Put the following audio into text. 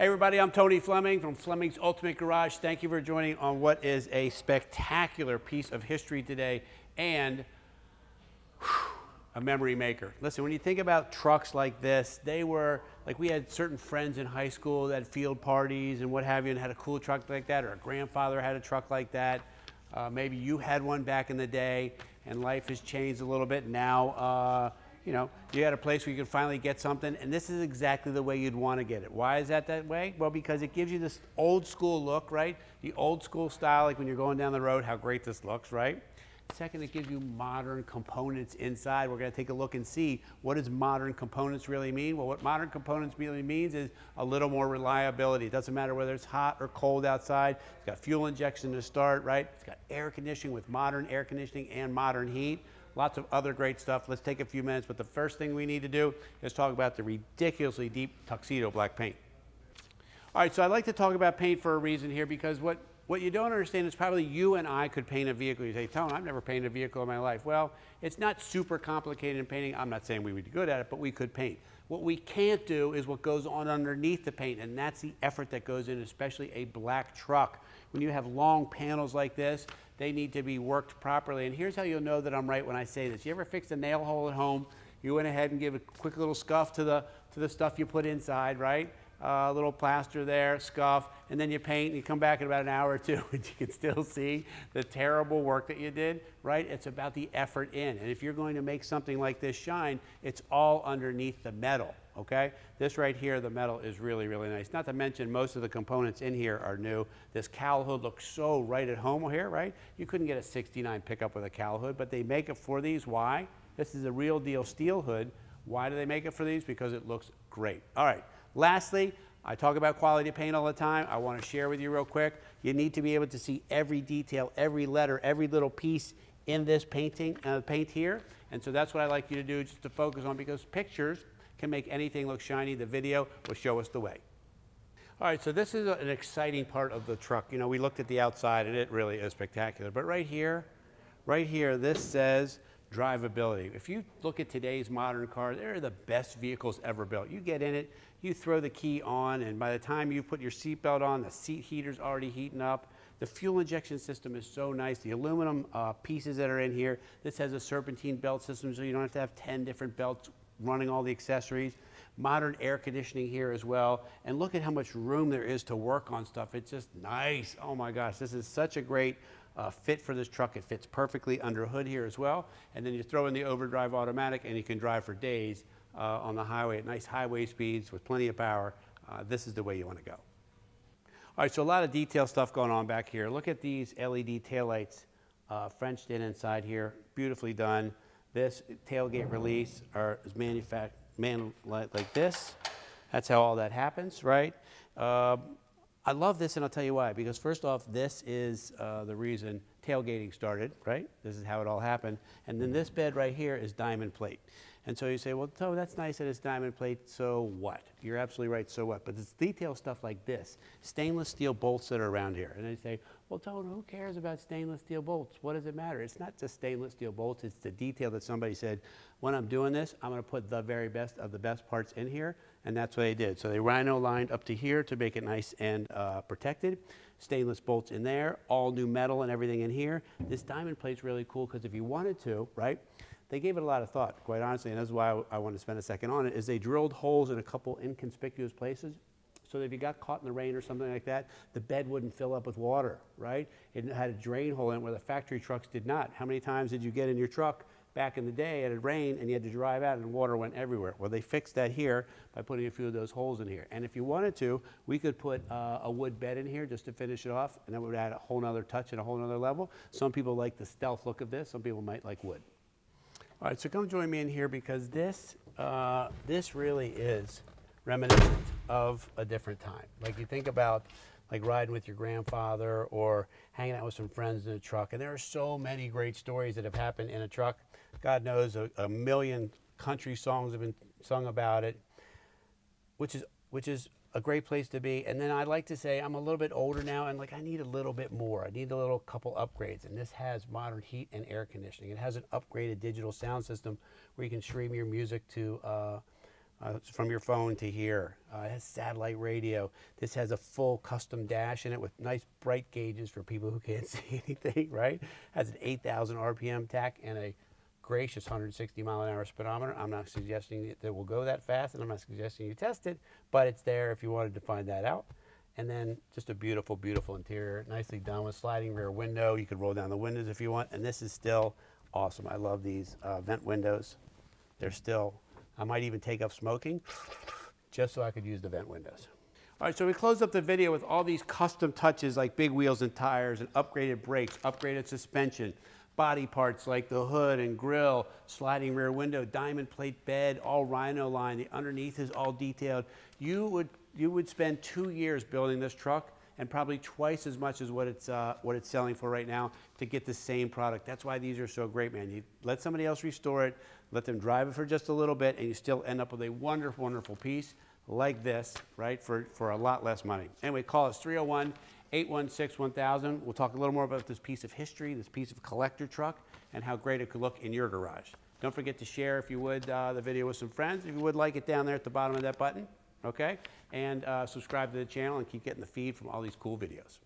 Hey everybody, I'm Tony Fleming from Fleming's Ultimate Garage. Thank you for joining on what is a spectacular piece of history today and whew, a memory maker. Listen, when you think about trucks like this, they were like we had certain friends in high school that had field parties and what have you and had a cool truck like that or a grandfather had a truck like that. Uh, maybe you had one back in the day and life has changed a little bit. Now, uh, you know, you had a place where you could finally get something, and this is exactly the way you'd want to get it. Why is that that way? Well, because it gives you this old school look, right? The old school style, like when you're going down the road, how great this looks, right? Second, it gives you modern components inside. We're going to take a look and see what does modern components really mean. Well, what modern components really means is a little more reliability. It doesn't matter whether it's hot or cold outside. It's got fuel injection to start, right? It's got air conditioning with modern air conditioning and modern heat lots of other great stuff. Let's take a few minutes, but the first thing we need to do is talk about the ridiculously deep tuxedo black paint. All right, so I'd like to talk about paint for a reason here because what, what you don't understand is probably you and I could paint a vehicle. You say, Tone, I've never painted a vehicle in my life. Well, it's not super complicated in painting. I'm not saying we would be good at it, but we could paint. What we can't do is what goes on underneath the paint, and that's the effort that goes in, especially a black truck. When you have long panels like this, they need to be worked properly. And here's how you'll know that I'm right when I say this. You ever fixed a nail hole at home? You went ahead and give a quick little scuff to the, to the stuff you put inside, right? Uh, a little plaster there, scuff, and then you paint, and you come back in about an hour or two, and you can still see the terrible work that you did, right? It's about the effort in. And if you're going to make something like this shine, it's all underneath the metal okay? This right here, the metal is really, really nice. Not to mention most of the components in here are new. This cowl hood looks so right at home here, right? You couldn't get a 69 pickup with a cowl hood, but they make it for these. Why? This is a real deal steel hood. Why do they make it for these? Because it looks great. All right, lastly, I talk about quality paint all the time. I want to share with you real quick. You need to be able to see every detail, every letter, every little piece in this painting, uh, paint here. And so that's what I like you to do, just to focus on because pictures can make anything look shiny. The video will show us the way. All right, so this is an exciting part of the truck. You know, we looked at the outside and it really is spectacular. But right here, right here, this says drivability. If you look at today's modern cars, they're the best vehicles ever built. You get in it, you throw the key on, and by the time you put your seatbelt on, the seat heater's already heating up. The fuel injection system is so nice. The aluminum uh, pieces that are in here, this has a serpentine belt system, so you don't have to have 10 different belts running all the accessories. Modern air conditioning here as well. And look at how much room there is to work on stuff. It's just nice. Oh my gosh, this is such a great uh, fit for this truck. It fits perfectly under hood here as well. And then you throw in the overdrive automatic and you can drive for days uh, on the highway at nice highway speeds with plenty of power. Uh, this is the way you want to go. All right, so a lot of detail stuff going on back here. Look at these LED taillights uh, Frenched in inside here, beautifully done. This tailgate release are, is manufactured man, like, like, this. That's how all that happens, right? Uh, I love this, and I'll tell you why. Because first off, this is uh, the reason tailgating started, right? This is how it all happened. And then this bed right here is diamond plate. And so you say, well, so that's nice that it's diamond plate, so what? You're absolutely right, so what? But it's detail stuff like this, stainless steel bolts that are around here. And they say, well, Tone, who cares about stainless steel bolts? What does it matter? It's not just stainless steel bolts, it's the detail that somebody said, when I'm doing this, I'm gonna put the very best of the best parts in here, and that's what they did. So they rhino lined up to here to make it nice and uh, protected. Stainless bolts in there, all new metal and everything in here. This diamond plate's really cool because if you wanted to, right, they gave it a lot of thought, quite honestly, and that's why I, I want to spend a second on it, is they drilled holes in a couple inconspicuous places so that if you got caught in the rain or something like that, the bed wouldn't fill up with water, right? It had a drain hole in it where the factory trucks did not. How many times did you get in your truck back in the day and it rained and you had to drive out and water went everywhere? Well, they fixed that here by putting a few of those holes in here. And if you wanted to, we could put uh, a wood bed in here just to finish it off, and that would add a whole nother touch and a whole nother level. Some people like the stealth look of this, some people might like wood. All right, so come join me in here because this, uh, this really is reminiscent of a different time. Like you think about like riding with your grandfather or hanging out with some friends in a truck. And there are so many great stories that have happened in a truck. God knows a, a million country songs have been sung about it, which is, which is a great place to be. And then I like to say I'm a little bit older now and like I need a little bit more. I need a little couple upgrades. And this has modern heat and air conditioning. It has an upgraded digital sound system where you can stream your music to uh, Uh, from your phone to here. Uh, it has satellite radio. This has a full custom dash in it with nice bright gauges for people who can't see anything, right? Has an 8,000 RPM tach and a gracious 160 mile an hour speedometer. I'm not suggesting that it will go that fast and I'm not suggesting you test it, but it's there if you wanted to find that out. And then just a beautiful, beautiful interior, nicely done with sliding rear window. You could roll down the windows if you want. And this is still awesome. I love these uh, vent windows. They're still I might even take up smoking just so I could use the vent windows. All right, so we closed up the video with all these custom touches like big wheels and tires and upgraded brakes, upgraded suspension, body parts like the hood and grill, sliding rear window, diamond plate bed, all rhino line. The underneath is all detailed. You would, you would spend two years building this truck and probably twice as much as what it's, uh, what it's selling for right now to get the same product. That's why these are so great, man. You let somebody else restore it, let them drive it for just a little bit, and you still end up with a wonderful, wonderful piece like this, right, for, for a lot less money. Anyway, call us 301 816 1000. We'll talk a little more about this piece of history, this piece of collector truck, and how great it could look in your garage. Don't forget to share, if you would, uh, the video with some friends. If you would like it down there at the bottom of that button okay? And uh, subscribe to the channel and keep getting the feed from all these cool videos.